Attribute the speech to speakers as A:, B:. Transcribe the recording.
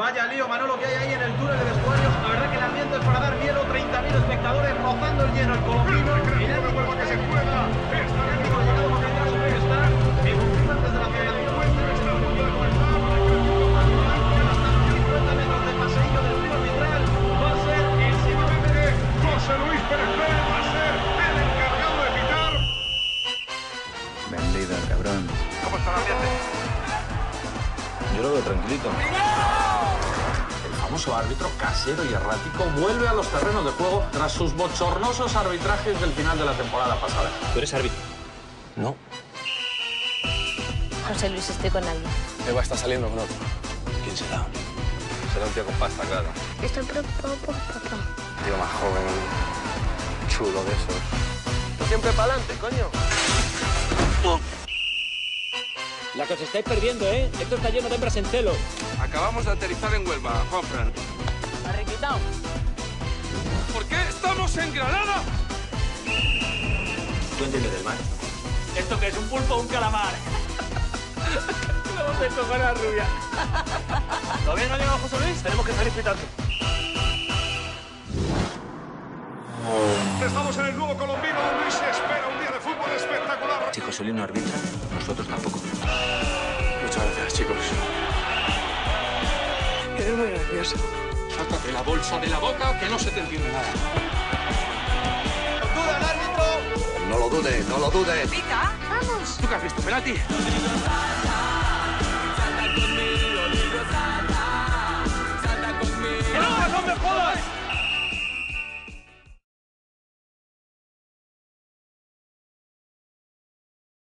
A: Vaya lío, Manolo, que hay ahí en el túnel de vestuarios. La verdad que el ambiente es para dar miedo. 30.000 espectadores rozando el lleno. El colombino. El árbitro que se juega. Está llegado por primera su está. En desde la federación. 50 metros de paseillo del río arbitral. Va a ser el señor
B: José Luis Pérez Pérez va a ser el encargado de pitar.
C: Vendido, cabrón.
B: ¿Cómo está el ambiente?
C: Yo lo veo tranquilito.
D: Famoso árbitro casero y errático vuelve a los terrenos de juego tras sus bochornosos arbitrajes del final de la temporada pasada.
E: ¿Tú eres árbitro?
D: No.
F: José Luis, estoy con alguien.
E: Eva está saliendo con otro.
D: ¿Quién será?
E: Será un tío con pasta, claro.
F: Estoy preocupado por papá.
E: Tío más joven, chulo de esos. Siempre para adelante, coño.
G: La que os estáis perdiendo, ¿eh? Esto está lleno de hembras en celo.
B: Acabamos de aterrizar en Huelva, Juanfran.
G: ¿Ha requitado?
B: ¿Por qué estamos en Granada?
E: ¿Tú entiendes del mar?
G: ¿Esto qué es? ¿Un pulpo o un calamar? no me toca la rubia. ¿Todavía no ha llegado José Luis? Tenemos que salir pitando.
B: Estamos en el nuevo colombino donde se espera un día de fútbol espectacular.
C: Si José Luis no arbitra, nosotros tampoco.
B: Muy nervioso.
D: Sácate la bolsa de la boca que no se te entiende nada.
A: ¡Duda el árbitro!
C: No lo dudes, no lo dudes.
D: ¿Tú qué has visto? ¿Penalti?